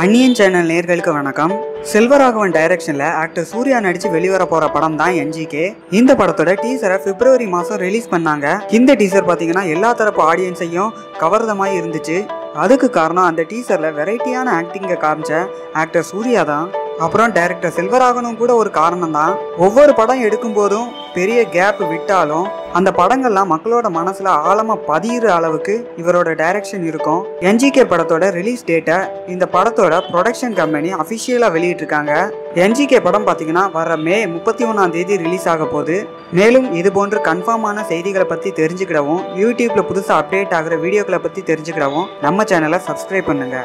Anniyan channel நேர்களுக்கு வணக்கம். செல்வராகவன் டைரக்ஷனில் ஆக்டர் சூர்யா நடிச்சு வெளிவர போற படம் தான் என்ஜிகே இந்த படத்தோட டீசரை பிப்ரவரி மாதம் ரிலீஸ் பண்ணாங்க. இந்த டீசர் பார்த்தீங்கன்னா எல்லா தரப்பு ஆடியன்ஸையும் கவர்தமாக இருந்துச்சு. அதுக்கு காரணம் அந்த டீசரில் வெரைட்டியான ஆக்டிங்கை காமிச்ச ஆக்டர் சூர்யா தான். அப்புறம் டைரக்டர் செல்வராகவனும் கூட ஒரு காரணம் தான் ஒவ்வொரு படம் எடுக்கும் போதும் பெரிய கேப் விட்டாலும் அந்த படங்கள்லாம் மக்களோட மனசுல ஆழமா பதியிற அளவுக்கு இவரோட டைரக்ஷன் இருக்கும். என்ஜிகே படத்தோட ரிலீஸ் டேட்டை இந்த படத்தோட ப்ரொடக்ஷன் கம்பெனி அஃபிஷியலாக வெளியிட்டிருக்காங்க. என்ஜிகே படம் பார்த்தீங்கன்னா வர மே முப்பத்தி ஒன்றாம் தேதி ரிலீஸ் ஆக போகுது. மேலும் இது போன்ற கன்ஃபார்மான செய்திகளை பற்றி தெரிஞ்சுக்கிடவும் யூடியூப்ல புதுசாக அப்டேட் ஆகிற வீடியோக்களை பற்றி தெரிஞ்சுக்கிடவும் நம்ம சேனலை சப்ஸ்கிரைப் பண்ணுங்க.